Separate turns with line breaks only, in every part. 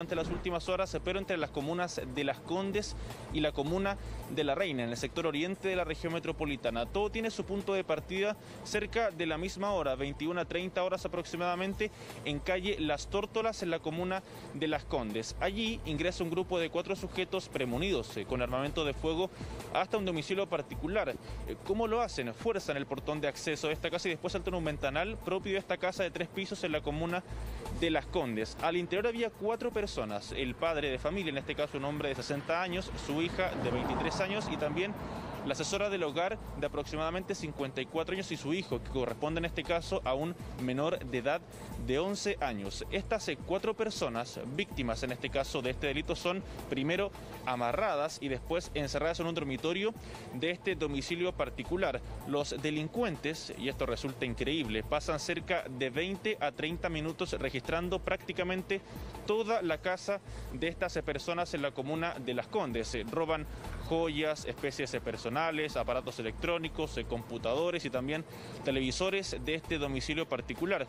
durante las últimas horas, pero entre las comunas de Las Condes y la comuna de La Reina, en el sector oriente de la región metropolitana. Todo tiene su punto de partida cerca de la misma hora, 21 a 30 horas aproximadamente, en calle Las Tórtolas, en la comuna de Las Condes. Allí ingresa un grupo de cuatro sujetos premunidos eh, con armamento de fuego hasta un domicilio particular. Eh, ¿Cómo lo hacen? Fuerzan el portón de acceso de esta casa y después saltan un ventanal propio de esta casa de tres pisos en la comuna de Las Condes. Al interior había cuatro personas el padre de familia, en este caso un hombre de 60 años, su hija de 23 años y también la asesora del hogar de aproximadamente 54 años y su hijo, que corresponde en este caso a un menor de edad de 11 años. Estas eh, cuatro personas, víctimas en este caso de este delito, son primero amarradas y después encerradas en un dormitorio de este domicilio particular. Los delincuentes, y esto resulta increíble, pasan cerca de 20 a 30 minutos registrando prácticamente toda la casa de estas eh, personas en la comuna de Las Condes. Roban joyas, especies personales, aparatos electrónicos, eh, computadores y también televisores de este domicilio particular.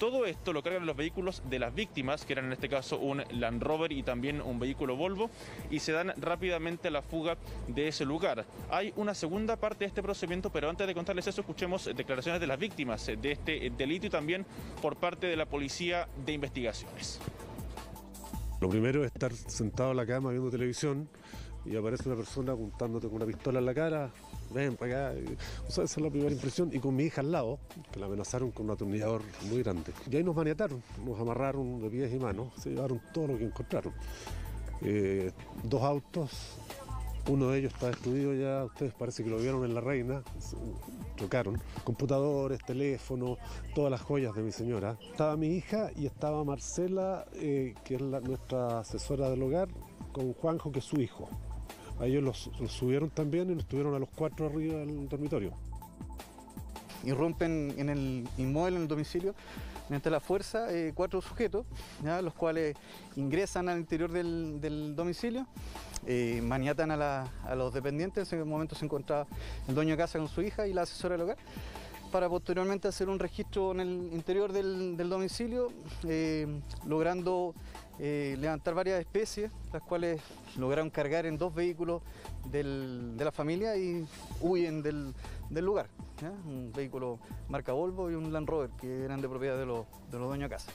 Todo esto lo cargan los vehículos de las víctimas, que eran en este caso un Land Rover y también un vehículo Volvo, y se dan rápidamente a la fuga de ese lugar. Hay una segunda parte de este procedimiento, pero antes de contarles eso, escuchemos declaraciones de las víctimas de este delito y también por parte de la Policía de Investigaciones.
Lo primero es estar sentado en la cama viendo televisión y aparece una persona apuntándote con una pistola en la cara, ven para acá. O esa es la primera impresión. Y con mi hija al lado, que la amenazaron con un atornillador muy grande. Y ahí nos maniataron, nos amarraron de pies y manos, se llevaron todo lo que encontraron. Eh, dos autos, uno de ellos está destruido ya, ustedes parece que lo vieron en La Reina, chocaron. Computadores, teléfonos, todas las joyas de mi señora. Estaba mi hija y estaba Marcela, eh, que es nuestra asesora del hogar, con Juanjo, que es su hijo. A ellos los, subieron también y los tuvieron a los cuatro arriba del dormitorio.
Irrumpen en el inmueble, en el domicilio, mediante la fuerza, eh, cuatro sujetos, los cuales ingresan al interior del domicilio eh, maniatan a, los dependientes, en ese momento se encontraba el dueño de casa con su hija y la asesora del hogar, para posteriormente hacer un registro en el interior del, domicilio, eh, logrando eh, levantar varias especies, las cuales lograron cargar en dos vehículos de la familia y huyen del, lugar. Un vehículo marca Volvo y un Land Rover que eran de propiedad de los, de los dueños de casa.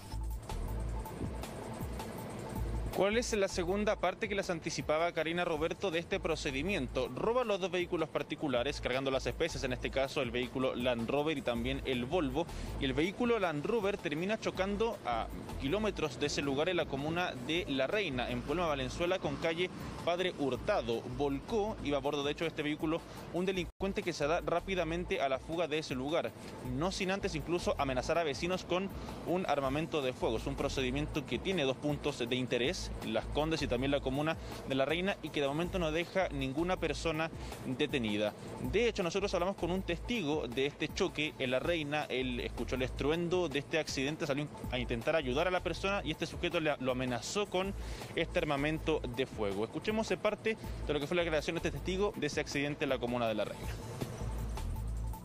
¿Cuál es la segunda parte que les anticipaba Karina Roberto de este procedimiento? Roba los dos vehículos particulares, cargando las especies, en este caso el vehículo Land Rover y también el Volvo, y el vehículo Land Rover termina chocando a kilómetros de ese lugar en la comuna de La Reina, en Puebla Valenzuela, con calle Padre Hurtado. Volcó, iba a bordo de hecho de este vehículo, un delincuente que se da rápidamente a la fuga de ese lugar, no sin antes incluso amenazar a vecinos con un armamento de fuego. Es un procedimiento que tiene dos puntos de interés las Condes y también la comuna de La Reina y que de momento no deja ninguna persona detenida. De hecho, nosotros hablamos con un testigo de este choque en La Reina, él escuchó el estruendo de este accidente, salió a intentar ayudar a la persona y este sujeto lo amenazó con este armamento de fuego. Escuchemos parte de lo que fue la declaración de este testigo de ese accidente en la comuna de La Reina.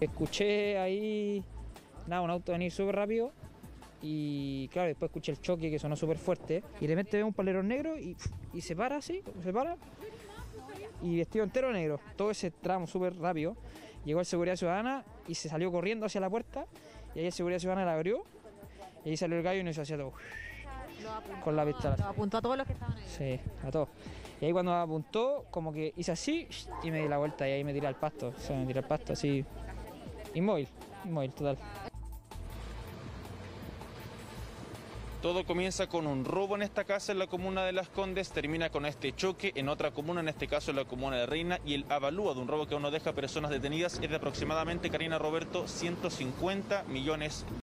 Escuché ahí nada, un auto venir súper rápido y claro, después escuché el choque que sonó súper fuerte y de repente veo un palero negro y, se para así, se para y vestido entero negro, todo ese tramo súper rápido. Llegó el seguridad ciudadana y se salió corriendo hacia la puerta y ahí el seguridad ciudadana la abrió y ahí salió el gallo y nos hacía todo. Con la pistola.
apuntó a todos los que estaban ahí.
Sí, a todos. Y ahí cuando apuntó, como que hice así y me di la vuelta y ahí me tiré al pasto. O sea, me tiré al pasto así. Inmóvil, inmóvil, total.
Todo comienza con un robo en esta casa en la comuna de Las Condes, termina con este choque en otra comuna, en este caso en la comuna de Reina, y el avalúo de un robo que aún no deja personas detenidas es de aproximadamente, Karina Roberto, 150 millones